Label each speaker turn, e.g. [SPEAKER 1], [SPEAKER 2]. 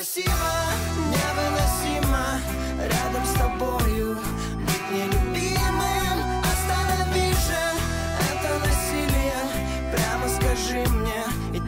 [SPEAKER 1] невыносимо, невыносимо. Рядом с тобою быть нелюбимым. Останови же это насилие. Прямо скажи мне,